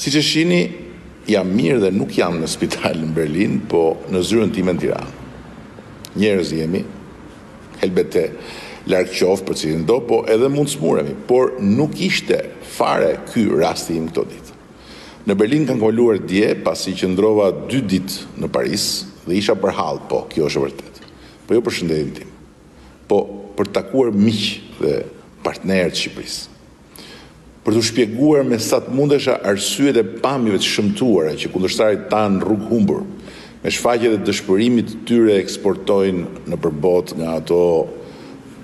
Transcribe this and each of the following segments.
Siç e shihni, jam mirë dhe nuk jam në spital në Berlin, po në zyrën time në Tiranë. Njerëz jemi, helbete, larg qoftë për cilindo, po edhe mund të smuremi, por nuk ishte fare ky rasti im këto ditë. Në Berlin kam kaluar dje, pasi qëndrova dy ditë në Paris dhe isha vërdallë, po, kjo është e vërtetë. Po jo për shëndetin tim. po për të takuar miq dhe partnerë të Shqipërisë. Për t'u shpjeguar me sa të mundesha arsyet e pamjeve të shëmtuara që kundërshtarët tanë rrugëhumbur me shfaqjet e dëshpërimit të tyre eksportojnë nëpër botë nga ato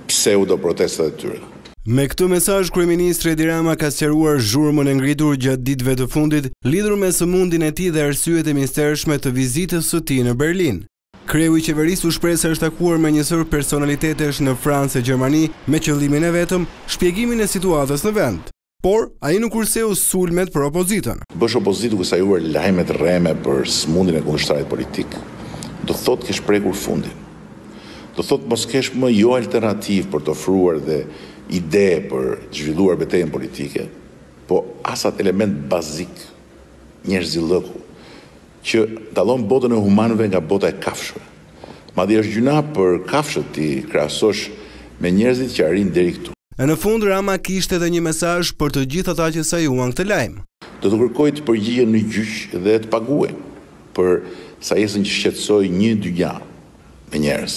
pseudoprotestat e tyre. Me këtë mesazh kryeministri Edi Rama ka sqaruar zhurmën e ngritur gjatë ditëve të fundit lidhur me sëmundjen e tij dhe arsyet e mistershme të vizitës së tij në Berlin. Kreu i qeverisë u shpreh se është takuar me një sërë personalitetesh në Francë e Gjermani me qëllimin e vetëm, shpjegimin e situatës në vend. Por, ai nuk kurseu sulmet për opozitën. T'bësh opozitë tu sajuar lajme të rreme për sëmundjen e kundërshtarit politik, do thotë t'kesh prekur fundin. Do thotë t'mos kesh më jo alternativë për të ofruar dhe ide për të zhvilluar betejën politike, po as atë element bazik, njerëzillëku. që dallon botën e humanëve nga bota e kafshëve. Madje është gjynah për kafshët t'i krahasosh me njerëzit që arrijnë deri këtu. E në fund, Rama kishte edhe një mesazh për të gjithë ata që sajuan këtë lajm. Do të kërkoj të përgjigjen në gjyq dhe të paguajnë për sajesën që shqetësoi një dynja me njerëz.